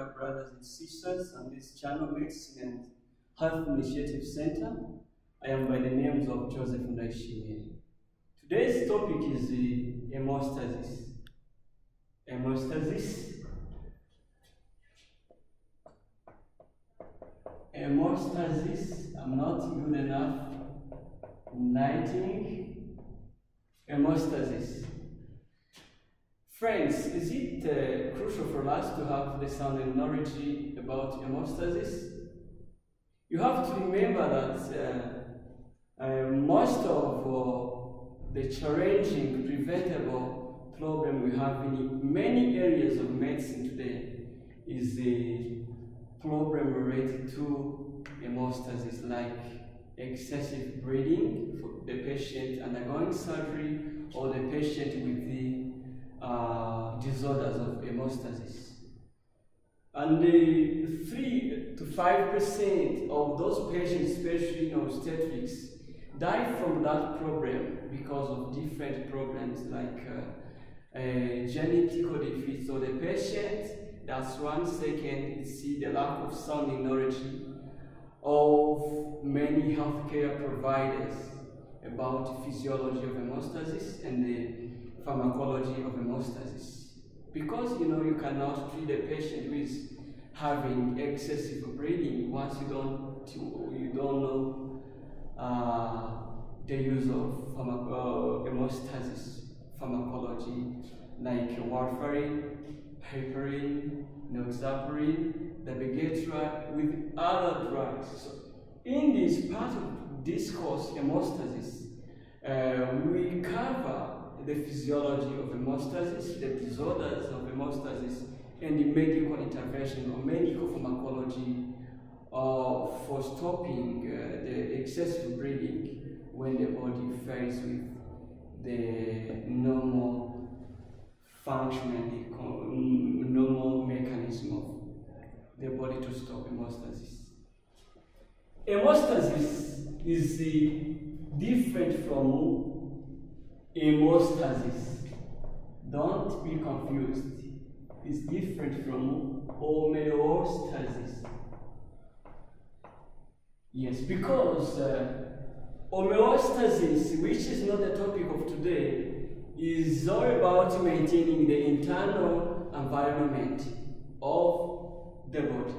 dear brothers and sisters on this channel Medicine and Health Initiative Center. I am by the names of Joseph Ndaishimie. Today's topic is hemostasis. Hemostasis. Hemostasis. I'm not good enough in writing. Hemostasis. Friends, is it uh, crucial for us to have the sound knowledge about hemostasis? You have to remember that uh, uh, most of uh, the challenging, preventable problem we have in many areas of medicine today is the problem related to hemostasis, like excessive bleeding for the patient undergoing surgery or the patient with the uh, disorders of hemostasis. And the 3 to 5% of those patients, especially in obstetrics, die from that problem because of different problems like uh, genetical defects. So the patient, that's one second, see the lack of sound knowledge of many healthcare providers about physiology of hemostasis and the pharmacology of hemostasis. Because you know you cannot treat a patient who is having excessive bleeding once you don't you, don't know uh, the use of pharmaco- uh, hemostasis pharmacology like warfarin, heparin, enoxaparin, dabigatran, with other drugs. So in this part of discourse hemostasis, uh, we cover the physiology of hemostasis, the disorders of hemostasis, and the medical intervention or medical pharmacology uh, for stopping uh, the excessive bleeding when the body fails with the normal function the normal mechanism of the body to stop hemostasis. Hemostasis is different from hemostasis. Don't be confused. It's different from homeostasis. Yes, because uh, homeostasis, which is not the topic of today, is all about maintaining the internal environment of the body.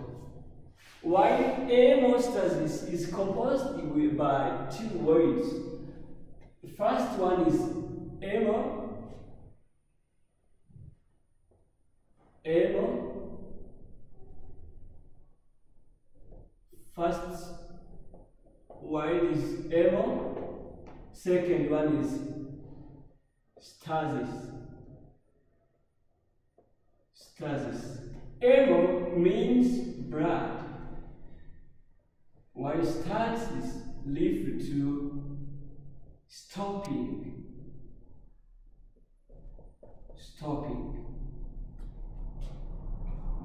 While hemostasis is composed by two words. The first one is hemo, hemo. First word is hemo, second one is stasis. Stasis. Hemo means blood, while stasis refers to stopping. Stopping.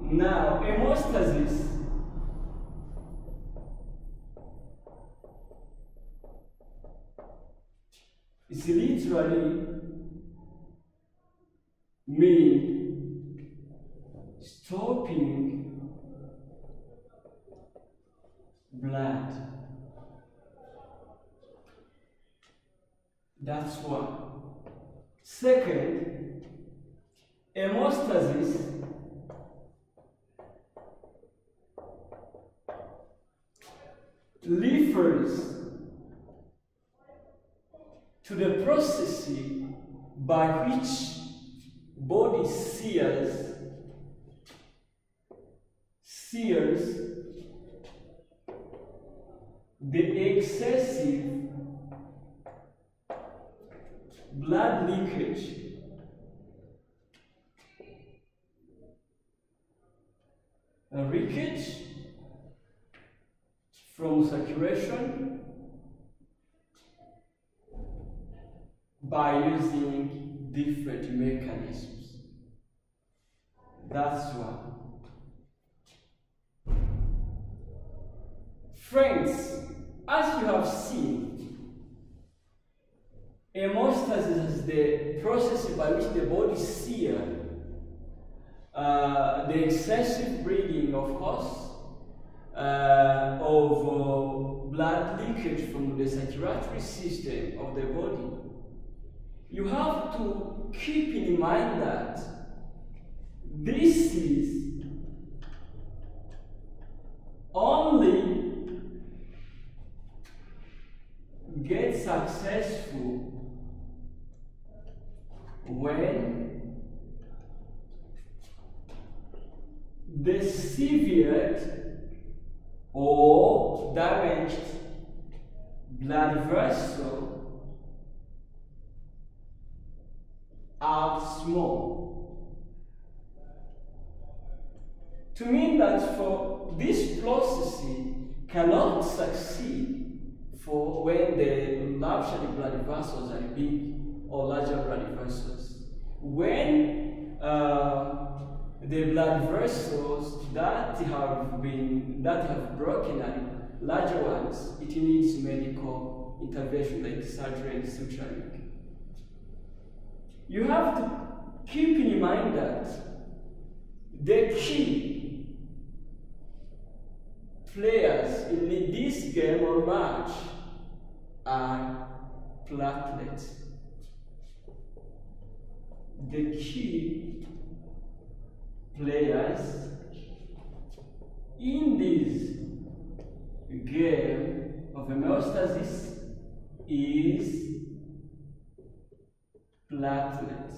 Now, hemostasis is literally mean stopping blood. That's one. Second, hemostasis refers to the process by which body sears sears the excessive blood leakage a leakage from circulation by using different mechanisms. That's one. Friends, as you have seen, hemostasis is the process by which the body sears uh, the excessive bleeding, of course, uh, of uh, blood leakage from the circulatory system of the body, you have to keep in mind that this is only get successful when the severed or damaged blood vessel are small. To mean that for this processing cannot succeed for when the larger blood vessels are big or larger blood vessels. When uh, the blood vessels that have been that have broken are larger ones, it needs medical intervention like surgery and suturing. You have to keep in mind that the key players in this game or match are platelets. The key players in this game of homeostasis is platelets.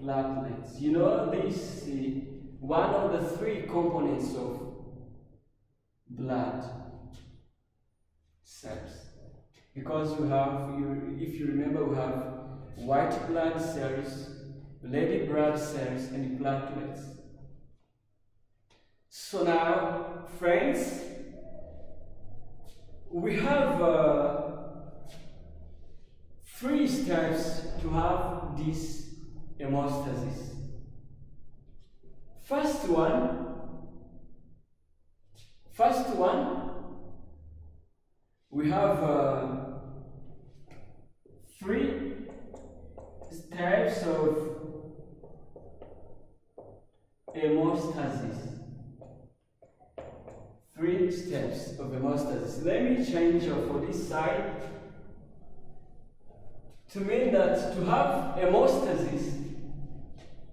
Platelets. You know, this uh, one of the three components of blood cells. Because we have, you, if you remember, we have white blood cells, red blood cells, and platelets. So now, friends, we have uh, three steps to have this hemostasis. First one, first one, we have uh, three steps of hemostasis. Three steps of hemostasis. Let me change for this side to mean that to have hemostasis,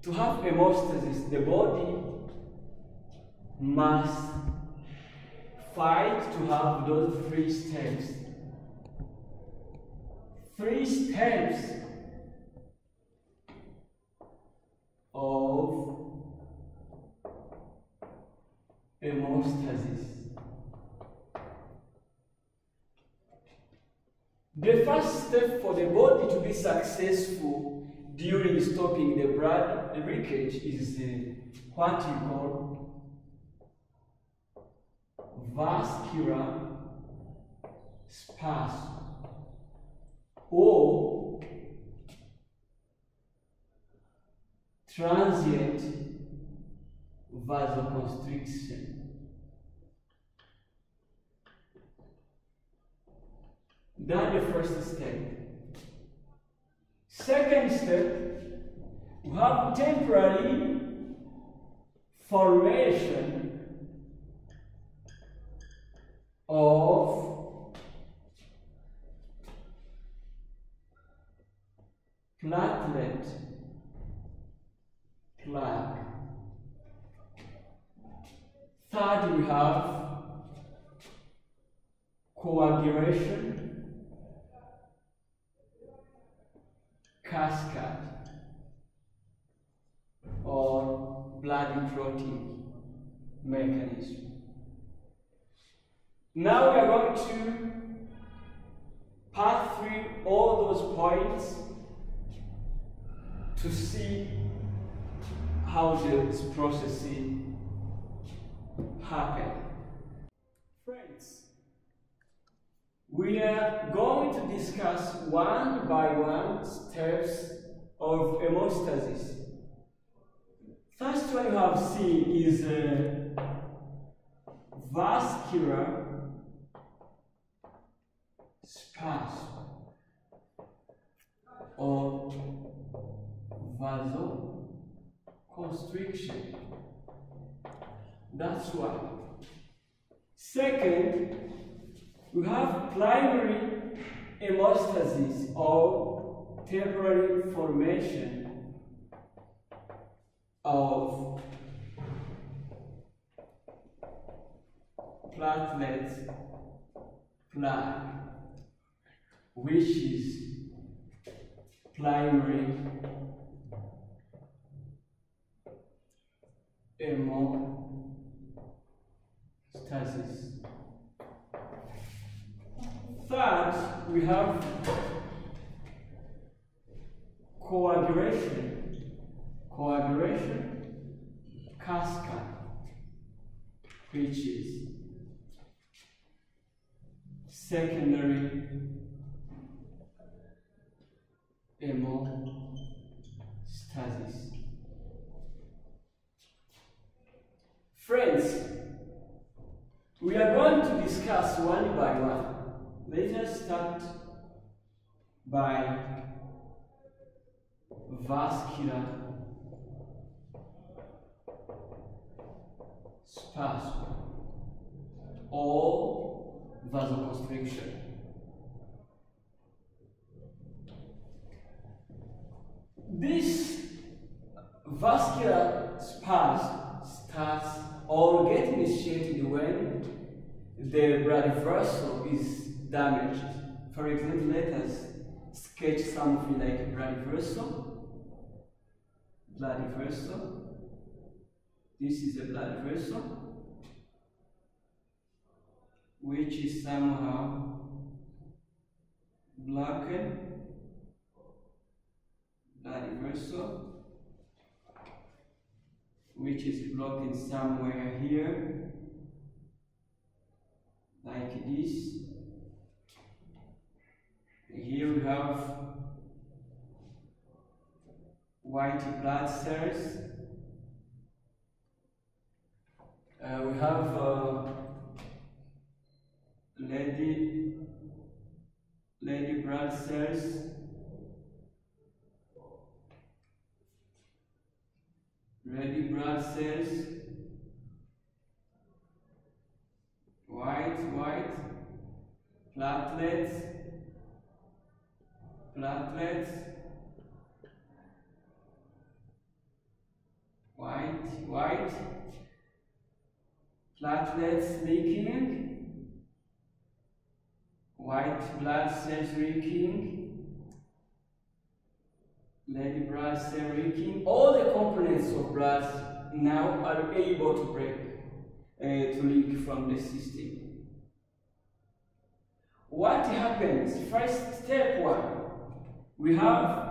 to have hemostasis, the body must fight to have those three steps. Three steps of hemostasis. The first step for the body to be successful during stopping the blood leakage is uh, what you call vascular spasm or transient vasoconstriction. That's the first step. Second step, we have temporary formation of platelet plaque. Third, we have coagulation, cascade, or blood clotting mechanism. Now we are going to pass through all those points to see how this processing happen. Friends, we are going to discuss one by one steps of hemostasis. First one you have seen is uh, vascular spasm or constriction. That's one. Second, we have primary hemostasis or temporary formation of platelet plaque, which is primary hemostasis. Third, we have coagulation, coagulation cascade, which is secondary hemostasis. Friends, we are going to discuss one by one. Let us start by vascular spasm or vasoconstriction. This vascular spasm starts or gets initiated when the vessel is damaged. For example, let us sketch something like blood vessel. This is a vessel, which is somehow blocked. Vessel, which is blocking somewhere here, like this. Here we have white blood cells. Uh, we have uh, lady, lady blood cells. Ready blood cells. White, white, platelets, platelets, white, white, platelets leaking, white blood cells leaking, lady cell leaking. All the components of blood now are able to break, uh, to leak from the system. What happens? First step one, we have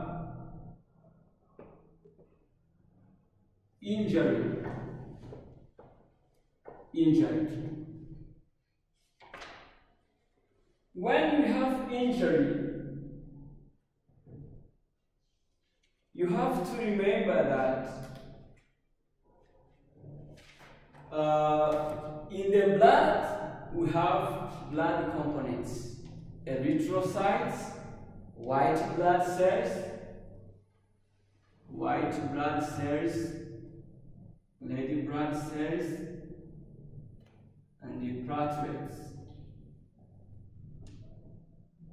injury. Injury. When you have injury, you have to remember that uh, in the blood we have blood components, erythrocytes, white blood cells, white blood cells, lady blood cells, and the platelets.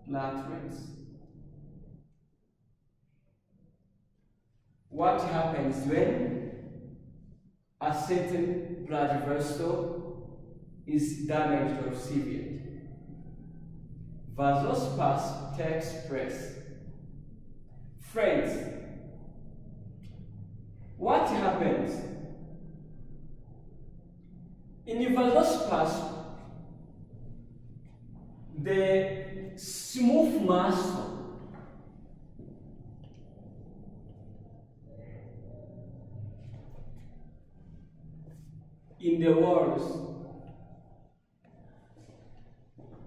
Platelets. What happens when a certain blood vessel is damaged or severed? Vasospasm takes place. Friends, what happens? In the vasospasm, the smooth muscle in the walls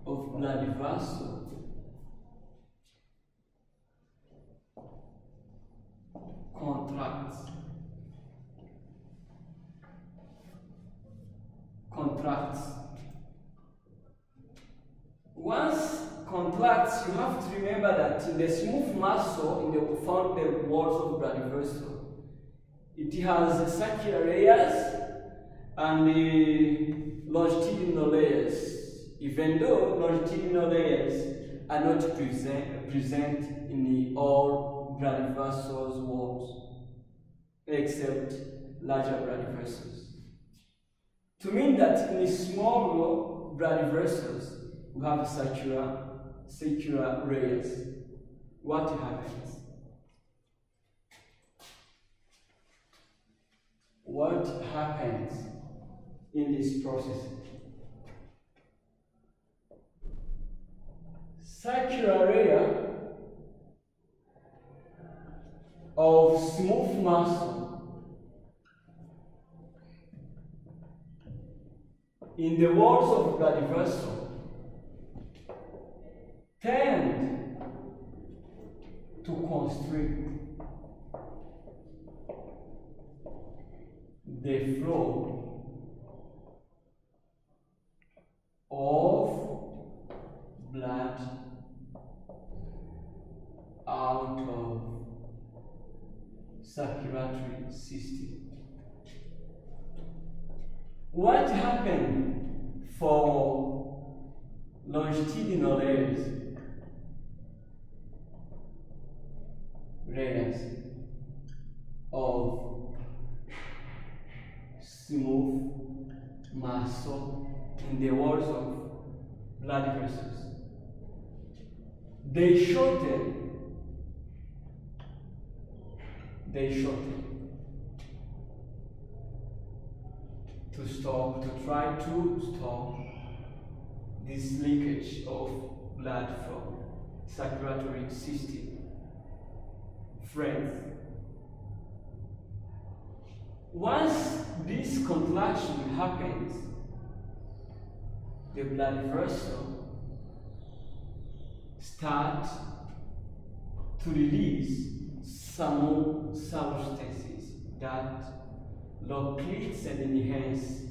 of vessel contracts. Contracts. Once contracts you have to remember that in the smooth muscle in the found the walls of vessel It has circular layers and the longitudinal layers, even though longitudinal layers are not present, present in the all vessels walls, except larger blood. To mean that in the small blood vessels, we have circular, circular layers. What happens? What happens in this process? Circular layer of smooth muscle in the walls of blood vessel tend to constrict the flow of blood out of circulatory system. What happened for longitudinal layers? Layers of smooth muscle in the walls of blood vessels. They shorten they shorten to stop, to try to stop this leakage of blood from circulatory system. Friends, once this contraction happens, the blood vessel start to release some substances that locates and enhance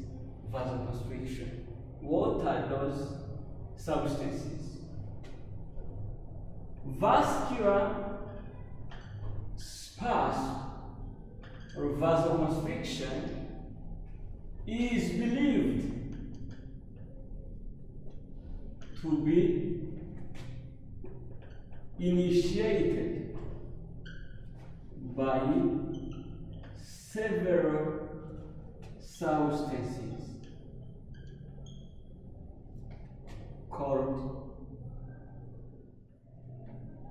vasoconstriction. Are those substances? Vascular spasm or vasoconstriction is believed to be initiated by several substances called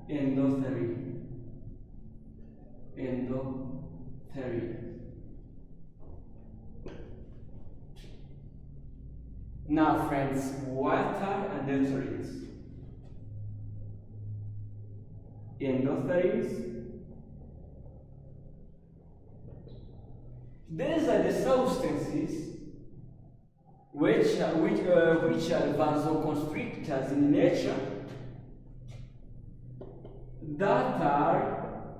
endotherapy endotherapy Now, friends, what are endothelins? Endothelins These are the substances which are, which, uh, which are vasoconstrictors in nature that are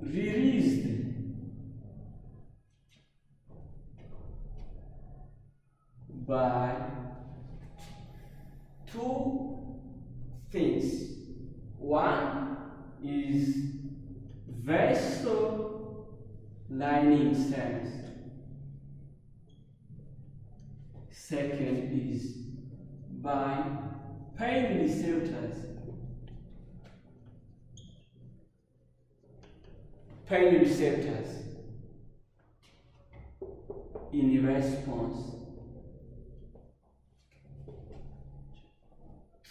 released by two things. One is vessel lining cells. Second is by pain receptors. Pain receptors in response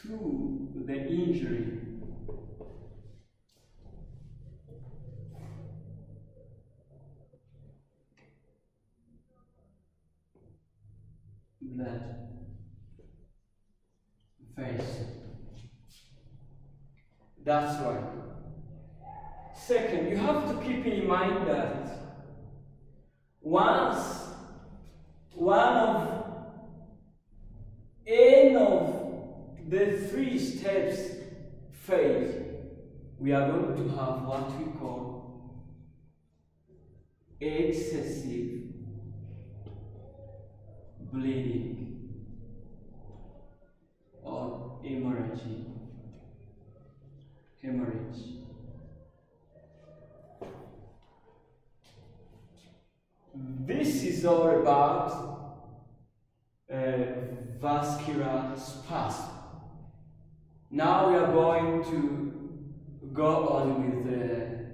to the injury blood vessel. That's right. Second, you have to keep in mind that once one of any of the three steps phase, we are going to have what we call excessive bleeding or hemorrhage. Hemorrhage. this is all about uh, vascular spasm. Now we are going to go on with the,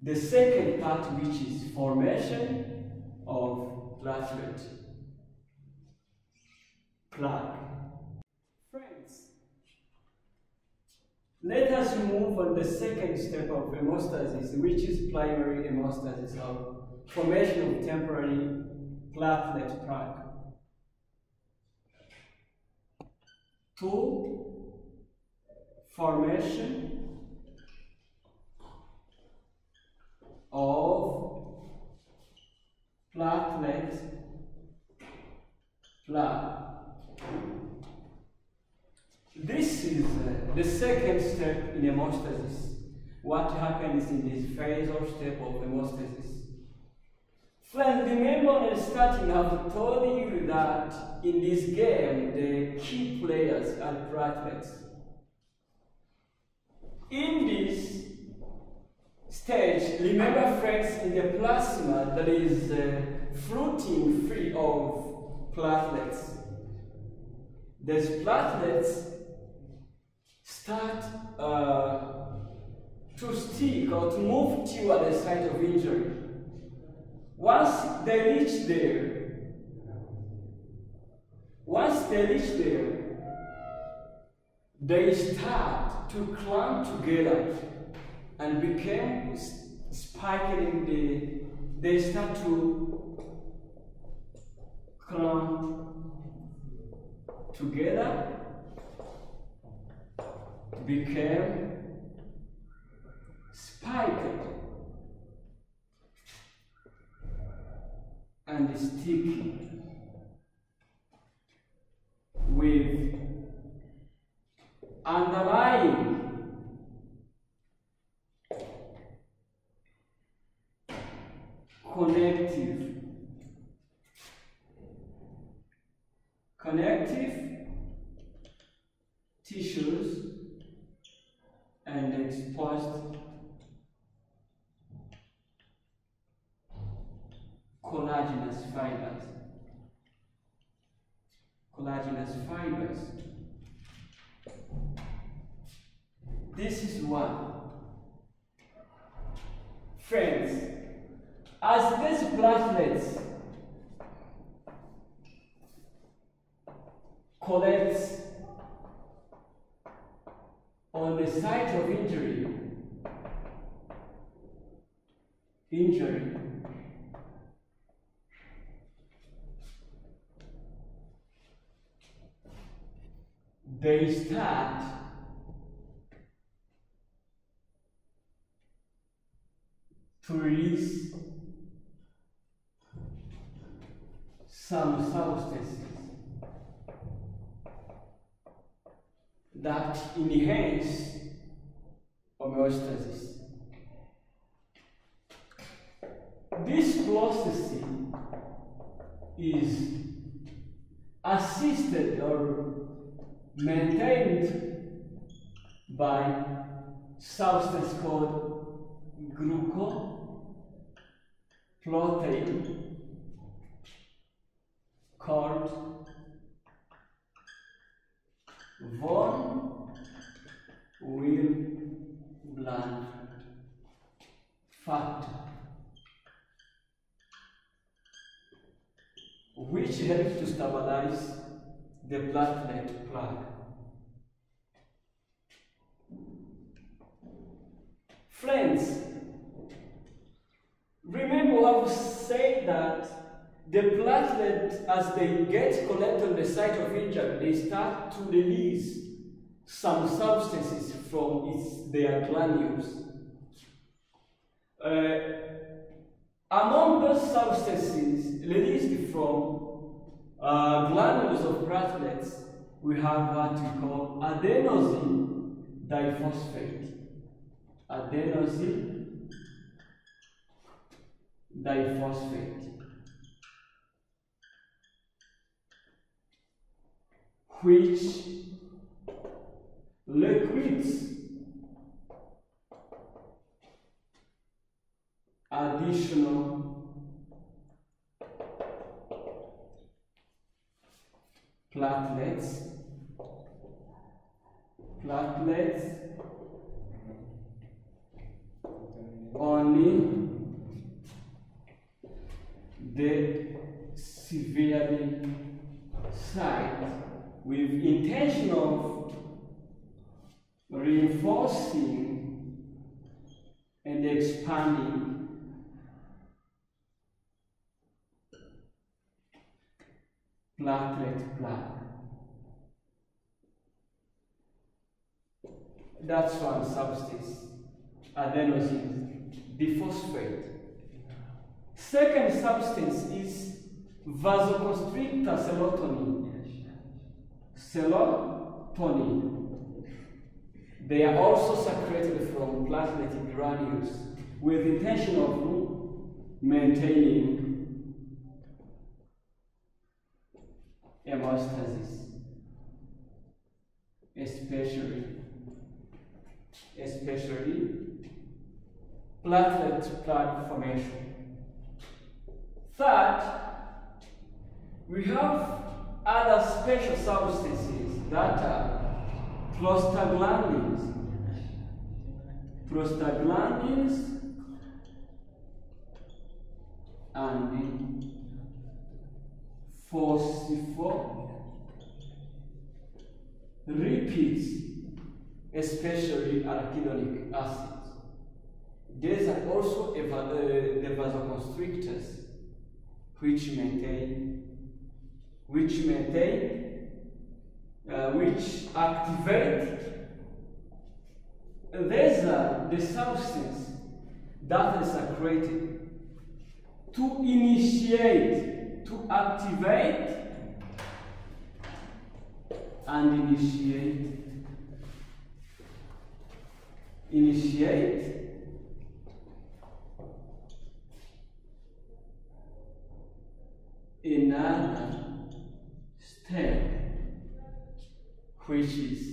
the second part, which is formation of platelet plug. Friends, let us move on the second step of hemostasis, which is primary hemostasis or formation of temporary platelet plug. Two, formation of platelet plug. This is uh, the second step in hemostasis. What happens in this phase or step of hemostasis? Friends, remember in starting I've told you that in this game the key players are platelets. In this stage, remember friends, in the plasma that is uh, fruiting free of platelets. These platelets start uh, to stick or to move toward the site of injury. Once they reach there, once they reach there, they start to clump together and became spiked in the, they start to clump together, became spiked and sticky with underlying connective connective tissues and exposed collagenous fibers. Collagenous fibers. This is one. Friends, as these platelets collect on the site of injury, injury, they start to release some substances that enhance homeostasis. This process is assisted or maintained by substance called glucoprotein called von Willebrand factor which helps to stabilize the platelet plug. Friends, remember I've said that the platelet, as they get collected on the site of injury, they start to release some substances from its, their granules. Uh, among those substances released from uh, granules of platelets, we have what we call adenosine diphosphate. Adenosine diphosphate. which liquids additional platelets, platelets only the severely site with intention of reinforcing and expanding platelet plaque. That's one substance, adenosine diphosphate. Second substance is vasoconstrictor serotonin. Serotonin. They are also secreted from platelet granules with intention of maintaining hemostasis, especially especially platelet plaque formation. Third, we have other special substances that are prostaglandins. Prostaglandins and phospholipids especially arachidonic acids. These are also uh, the vasoconstrictors which maintain which maintain uh, which activate these are the substance that is created to initiate to activate. And initiate initiate. Another step which is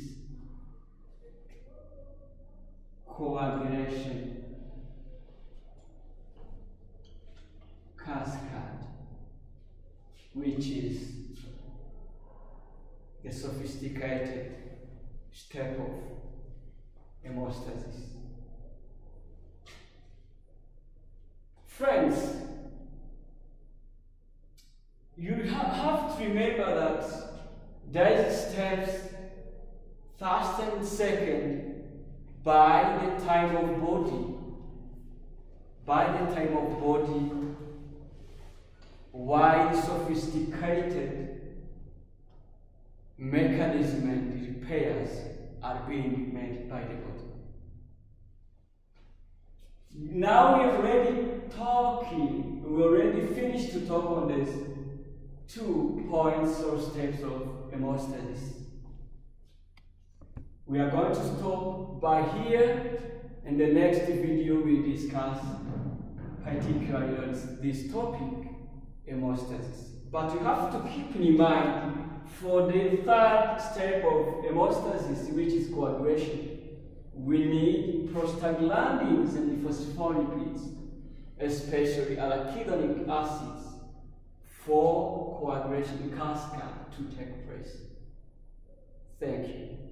wide sophisticated mechanism and repairs are being made by the body. Now we've already talking, we already finished to talk on this two points or steps of hemostasis. We are going to stop by here and the next video we discuss particularly this topic, hemostasis. But you have to keep in mind for the third step of hemostasis, which is coagulation, we need prostaglandins and phospholipids, especially arachidonic acids, for coagulation cascade to take place. Thank you.